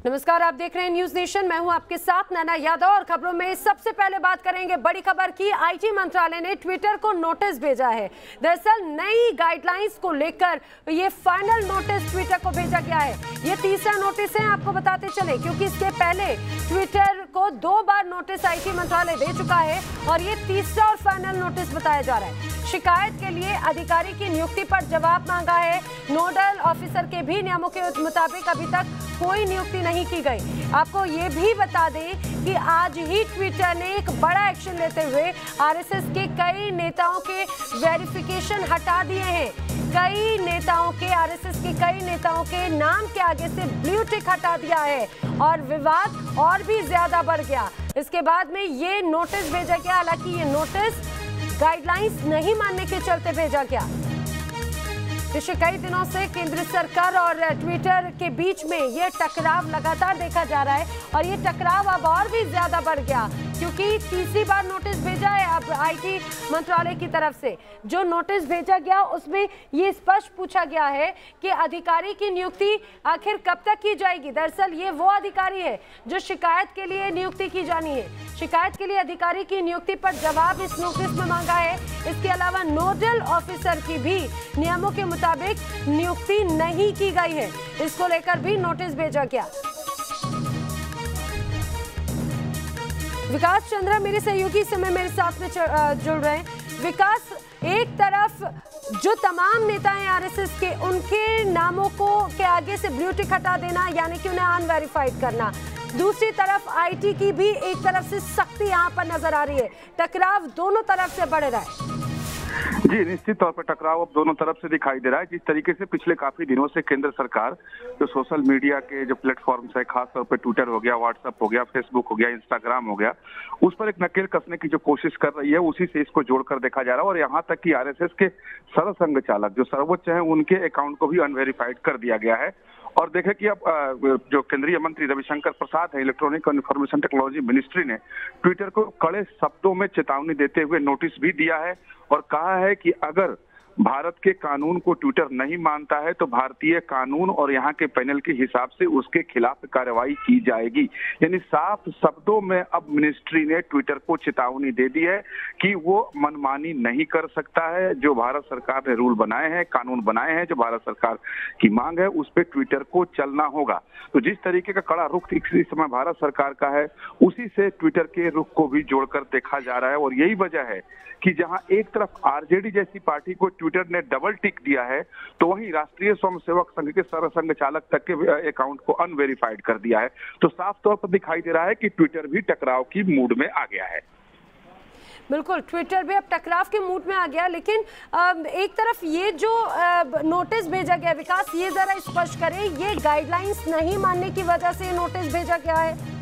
नमस्कार, आप देख रहे हैं न्यूज़ नेशन मैं हूँ आपके साथ नैना यादव और खबरों में सबसे पहले बात करेंगे बड़ी खबर की। आईटी मंत्रालय ने ट्विटर को नोटिस भेजा है। दरअसल, नई गाइडलाइंस को लेकर ये फाइनल नोटिस ट्विटर को भेजा गया है। ये तीसरा नोटिस है, आपको बताते चले, क्योंकि इसके पहले ट्विटर को दो बार नोटिस आईटी मंत्रालय दे चुका है और ये तीसरा और फाइनल नोटिस बताया जा रहा है। शिकायत के लिए अधिकारी की नियुक्ति पर जवाब मांगा है। नोडल ऑफिसर के भी नियमों के मुताबिक अभी तक कोई नियुक्ति नहीं की गई। आपको ये भी बता दें कि आज ही ट्विटर ने एक बड़ा एक्शन लेते हुए आरएसएस के कई नेताओं के वेरिफिकेशन हटा दिए हैं। कई नेताओं के आरएसएस के कई नेताओं के नाम के आगे से ब्लू टिक हटा दिया है और विवाद और भी ज़्यादा बढ़ गया। इसके बाद में ये नोटिस भेजा गया। हालाँकि ये नोटिस गाइडलाइंस नहीं मानने के चलते भेजा गया। पिछले कई दिनों से केंद्र सरकार और ट्विटर के बीच में ये टकराव लगातार देखा जा रहा है और ये टकराव अब और भी ज़्यादा बढ़ गया। क्योंकि तीसरी बार नोटिस भेजा है अब आईटी मंत्रालय की तरफ़ से। जो नोटिस भेजा गया, उसमें ये स्पष्ट पूछा गया है कि अधिकारी की नियुक्ति आखिर कब तक की जाएगी? दरअसल ये वो अधिकारी है जो शिकायत के लिए नियुक्ति की जानी है। शिकायत के लिए अधिकारी की नियुक्ति पर जवाब इस नोटिस में मांगा है। इसके अलावा नोडल ऑफिसर की भी नियमों के मुताबिक नियुक्ति नहीं की गई है। इसको लेकर भी नोटिस भेजा गया। विकास चंद्रा मेरे सहयोगी समय मेरे साथ में जुड़ रहे हैं। विकास, एक तरफ़ जो तमाम नेता हैं आरएसएस के, उनके नामों को के आगे से ब्लू टिक हटा देना, यानी कि उन्हें अनवेरीफाइड करना। दूसरी तरफ़ आईटी की भी एक तरफ़ से सख्ती यहाँ पर नज़र आ रही है। टकराव दोनों तरफ़ से बढ़ रहा है। जी, निश्चित तौर पर टकराव अब दोनों तरफ़ से दिखाई दे रहा है। जिस तरीके से पिछले काफ़ी दिनों से केंद्र सरकार, जो सोशल मीडिया के जो प्लेटफॉर्म्स है, खासतौर पर ट्विटर हो गया, व्हाट्सएप हो गया, फेसबुक हो गया, इंस्टाग्राम हो गया, उस पर एक नकेल कसने की जो कोशिश कर रही है, उसी से इसको जोड़कर देखा जा रहा है। और यहाँ तक कि आरएसएस के सरसंघ चालक जो सर्वोच्च है, उनके अकाउंट को भी अनवेरिफाइड कर दिया गया है। और देखे कि अब जो केंद्रीय मंत्री रविशंकर प्रसाद है, इलेक्ट्रॉनिक और इन्फॉर्मेशन टेक्नोलॉजी मिनिस्ट्री ने ट्विटर को कड़े शब्दों में चेतावनी देते हुए नोटिस भी दिया है और कहा है कि अगर भारत के कानून को ट्विटर नहीं मानता है तो भारतीय कानून और यहाँ के पैनल के हिसाब से उसके खिलाफ कार्रवाई की जाएगी। यानी साफ़ शब्दों में अब मिनिस्ट्री ने ट्विटर को चेतावनी दे दी है कि वो मनमानी नहीं कर सकता है। जो भारत सरकार ने रूल बनाए हैं, कानून बनाए हैं, जो भारत सरकार की मांग है, उस पर ट्विटर को चलना होगा। तो जिस तरीके का कड़ा रुख इस समय भारत सरकार का है, उसी से ट्विटर के रुख को भी जोड़कर देखा जा रहा है। और यही वजह है कि जहाँ एक तरफ़ आरजेडी जैसी पार्टी को ट्विटर ने डबल टिक दिया है तो वहीं राष्ट्रीय स्वयंसेवक संघ के सरसंघ चालक तक के अकाउंट को अनवेरिफाइड कर दिया है। तो साफ़ तौर पर दिखाई दे रहा है कि ट्विटर भी टकराव की मूड में आ गया है। बिल्कुल, ट्विटर भी अब टकराव के मूड में आ गया, लेकिन एक तरफ़ ये जो नोटिस भेजा गया, विकास, ये जरा स्पष्ट करें, ये गाइडलाइंस नहीं मानने की वजह से नोटिस भेजा गया है।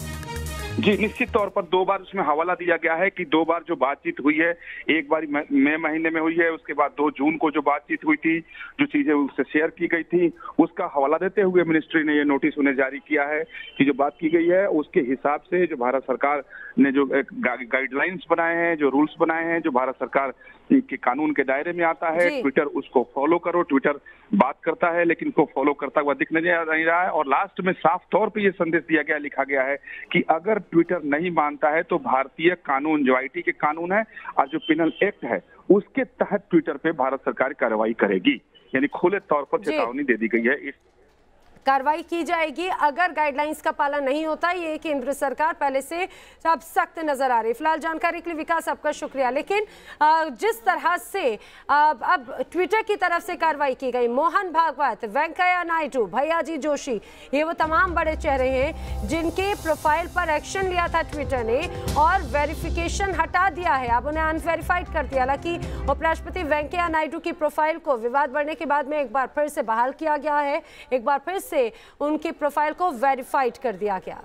जी निश्चित तौर पर दो बार उसमें हवाला दिया गया है कि दो बार जो बातचीत हुई है एक बार मई महीने में हुई है उसके बाद दो जून को जो बातचीत हुई थी जो चीज़ें उससे शेयर की गई थी उसका हवाला देते हुए मिनिस्ट्री ने ये नोटिस उन्हें जारी किया है कि जो बात की गई है उसके हिसाब से जो भारत सरकार ने जो गाइडलाइंस बनाए हैं जो रूल्स बनाए हैं जो भारत सरकार के कानून के दायरे में आता है ट्विटर उसको फॉलो करो ट्विटर बात करता है लेकिन को फॉलो करता हुआ दिख नहीं रहा है और लास्ट में साफ़ तौर पर यह संदेश दिया गया लिखा गया है कि अगर ट्विटर नहीं मानता है तो भारतीय कानून जो आईटी के कानून है और जो पिनल एक्ट है उसके तहत ट्विटर पे भारत सरकार कार्रवाई करेगी। यानी खुले तौर पर चेतावनी दे दी गई है। इस कार्रवाई की जाएगी अगर गाइडलाइंस का पालन नहीं होता ये केंद्र सरकार पहले से अब सख्त नज़र आ रही फ़िलहाल जानकारी के लिए विकास आपका शुक्रिया। लेकिन जिस तरह से अब ट्विटर की तरफ़ से कार्रवाई की गई मोहन भागवत वेंकैया नायडू भैयाजी जोशी ये वो तमाम बड़े चेहरे हैं जिनके प्रोफ़ाइल पर एक्शन लिया था ट्विटर ने और वेरिफिकेशन हटा दिया है। अब उन्हें अनवेरीफाइड कर दिया। हालाँकि उपराष्ट्रपति वेंकैया नायडू की प्रोफ़ाइल को विवाद बढ़ने के बाद में एक बार फिर से बहाल किया गया है। एक बार फिर से उनकी प्रोफ़ाइल को वेरीफाइड कर दिया गया।